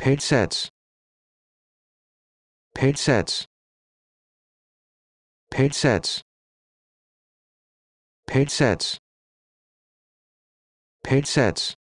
Page sets. Page sets. Page sets. Page sets. Page sets.